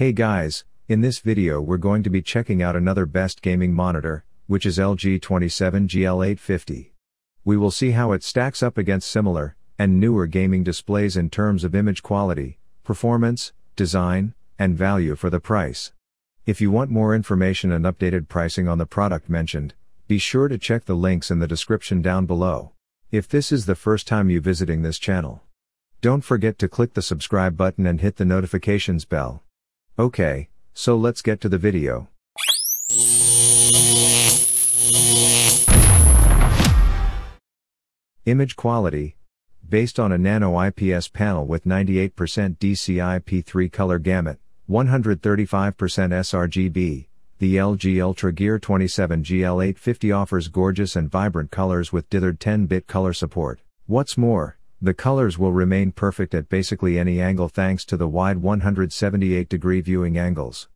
Hey guys, in this video we're going to be checking out another best gaming monitor, which is LG 27GL850. We will see how it stacks up against similar, and newer gaming displays in terms of image quality, performance, design, and value for the price. If you want more information and updated pricing on the product mentioned, be sure to check the links in the description down below. If this is the first time you visiting this channel, don't forget to click the subscribe button and hit the notifications bell. Okay, so let's get to the video. Image quality. Based on a nano IPS panel with 98% DCI-P3 color gamut, 135% sRGB, the LG Ultra Gear 27 GL850 offers gorgeous and vibrant colors with dithered 10-bit color support. What's more, the colors will remain perfect at basically any angle thanks to the wide 178 degree viewing angles.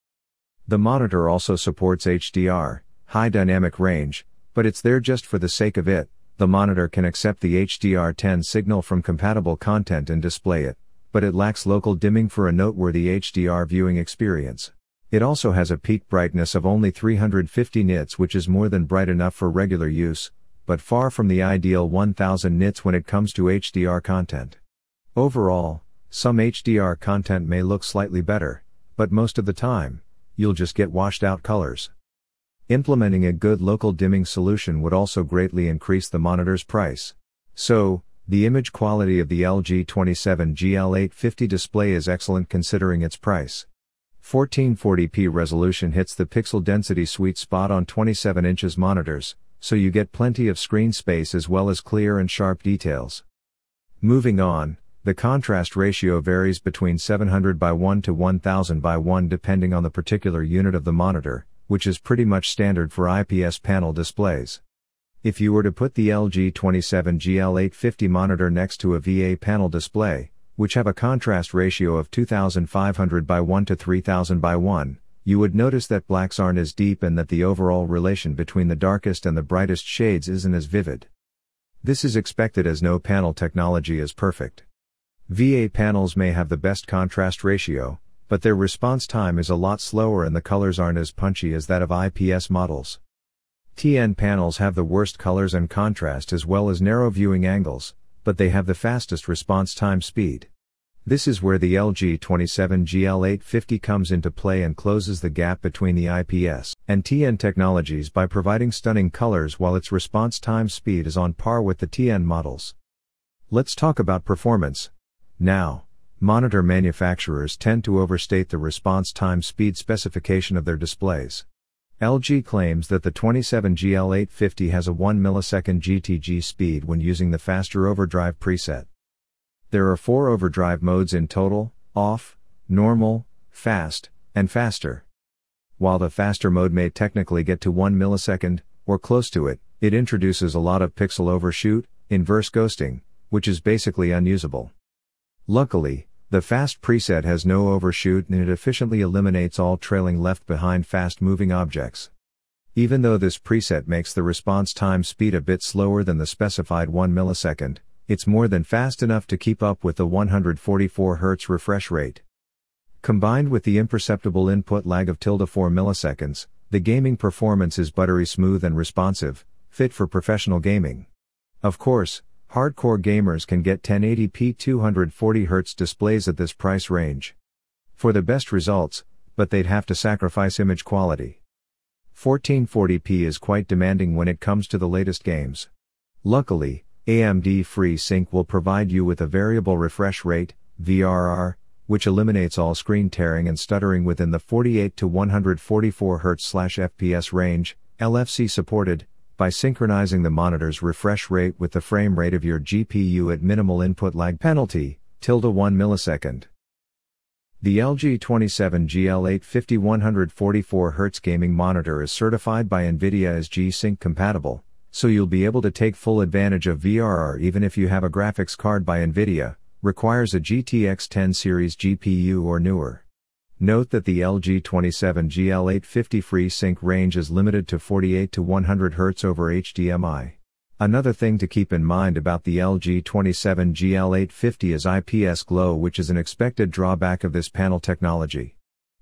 The monitor also supports HDR, high dynamic range, but it's there just for the sake of it. The monitor can accept the HDR10 signal from compatible content and display it, but it lacks local dimming for a noteworthy HDR viewing experience. It also has a peak brightness of only 350 nits, which is more than bright enough for regular use, but far from the ideal 1000 nits when it comes to HDR content. Overall, some HDR content may look slightly better, but most of the time, you'll just get washed out colors. Implementing a good local dimming solution would also greatly increase the monitor's price. So, the image quality of the LG 27 GL850 display is excellent considering its price. 1440p resolution hits the pixel density sweet spot on 27 inches monitors, so you get plenty of screen space as well as clear and sharp details. Moving on, the contrast ratio varies between 700 by 1 to 1000 by 1 depending on the particular unit of the monitor, which is pretty much standard for IPS panel displays. If you were to put the LG 27GL850 monitor next to a VA panel display, which have a contrast ratio of 2500 by 1 to 3000 by 1, you would notice that blacks aren't as deep and that the overall relation between the darkest and the brightest shades isn't as vivid. This is expected as no panel technology is perfect. VA panels may have the best contrast ratio, but their response time is a lot slower and the colors aren't as punchy as that of IPS models. TN panels have the worst colors and contrast as well as narrow viewing angles, but they have the fastest response time speed. This is where the LG 27GL850 comes into play and closes the gap between the IPS and TN technologies by providing stunning colors while its response time speed is on par with the TN models. Let's talk about performance. Now, monitor manufacturers tend to overstate the response time speed specification of their displays. LG claims that the 27GL850 has a 1 millisecond GTG speed when using the faster overdrive preset. There are four overdrive modes in total off, normal, fast, and faster. While the faster mode may technically get to 1 millisecond, or close to it, it introduces a lot of pixel overshoot, inverse ghosting, which is basically unusable. Luckily, the fast preset has no overshoot and it efficiently eliminates all trailing left behind fast moving objects. Even though this preset makes the response time speed a bit slower than the specified 1 millisecond, it's more than fast enough to keep up with the 144 Hz refresh rate. Combined with the imperceptible input lag of tilde 4 milliseconds, the gaming performance is buttery smooth and responsive, fit for professional gaming. Of course, hardcore gamers can get 1080p 240 Hz displays at this price range. For the best results, but they'd have to sacrifice image quality. 1440p is quite demanding when it comes to the latest games. Luckily, AMD FreeSync will provide you with a variable refresh rate, VRR, which eliminates all screen tearing and stuttering within the 48 to 144 Hz/FPS range, LFC supported, by synchronizing the monitor's refresh rate with the frame rate of your GPU at minimal input lag penalty, tilde 1 millisecond. The LG 27GL850 144 Hz gaming monitor is certified by NVIDIA as G-Sync compatible, so you'll be able to take full advantage of VRR even if you have a graphics card by NVIDIA, requires a GTX 10 series GPU or newer. Note that the LG 27GL850 FreeSync range is limited to 48 to 100 Hz over HDMI. Another thing to keep in mind about the LG 27GL850 is IPS glow which is an expected drawback of this panel technology.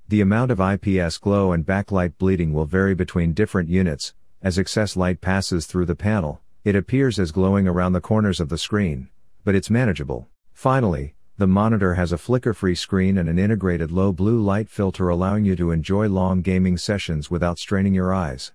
The amount of IPS glow and backlight bleeding will vary between different units, as excess light passes through the panel, it appears as glowing around the corners of the screen, but it's manageable. Finally, the monitor has a flicker-free screen and an integrated low blue light filter allowing you to enjoy long gaming sessions without straining your eyes.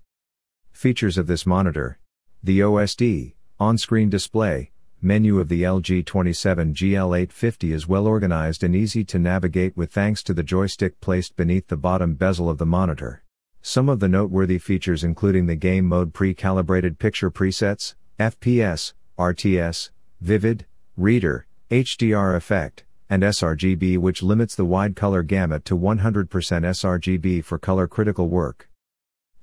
Features of this monitor. The OSD, on-screen display, menu of the LG 27 GL850 is well organized and easy to navigate with thanks to the joystick placed beneath the bottom bezel of the monitor. Some of the noteworthy features including the game mode pre-calibrated picture presets, FPS, RTS, Vivid, Reader, HDR effect, and sRGB which limits the wide color gamut to 100% sRGB for color critical work.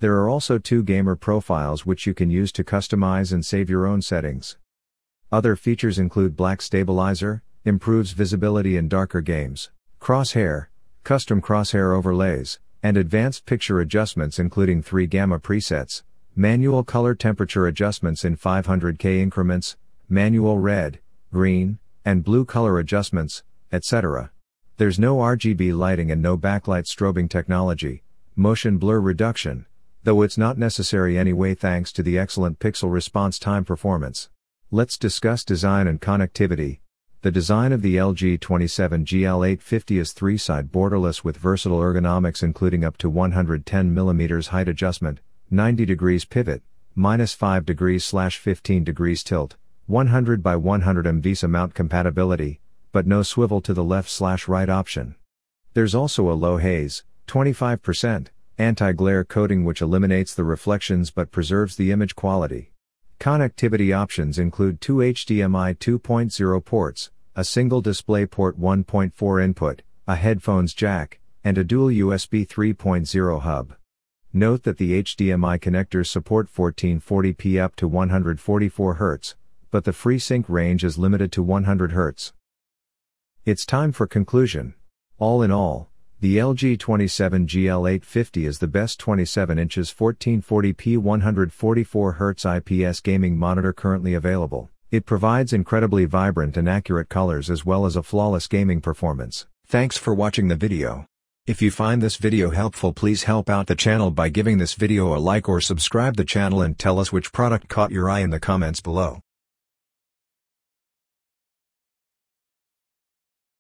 There are also two gamer profiles which you can use to customize and save your own settings. Other features include black stabilizer, improves visibility in darker games, crosshair, custom crosshair overlays, and advanced picture adjustments including 3 gamma presets, manual color temperature adjustments in 500K increments, manual red, green, and blue color adjustments, etc. There's no RGB lighting and no backlight strobing technology, motion blur reduction, though it's not necessary anyway thanks to the excellent pixel response time performance. Let's discuss design and connectivity. The design of the LG 27 GL850 is three-side borderless with versatile ergonomics including up to 110mm height adjustment, 90 degrees pivot, minus 5 degrees slash 15 degrees tilt, 100 by 100 mm VESA mount compatibility, but no swivel to the left slash right option. There's also a low haze, 25%, anti-glare coating which eliminates the reflections but preserves the image quality. Connectivity options include two HDMI 2.0 ports, a single DisplayPort 1.4 input, a headphones jack, and a dual USB 3.0 hub. Note that the HDMI connectors support 1440p up to 144 Hz, but the FreeSync range is limited to 100 Hz. It's time for conclusion. All in all, the LG 27 GL850 is the best 27 inches 1440p 144 Hz IPS gaming monitor currently available. It provides incredibly vibrant and accurate colors as well as a flawless gaming performance. Thanks for watching the video. If you find this video helpful please help out the channel by giving this video a like or subscribe the channel and tell us which product caught your eye in the comments below.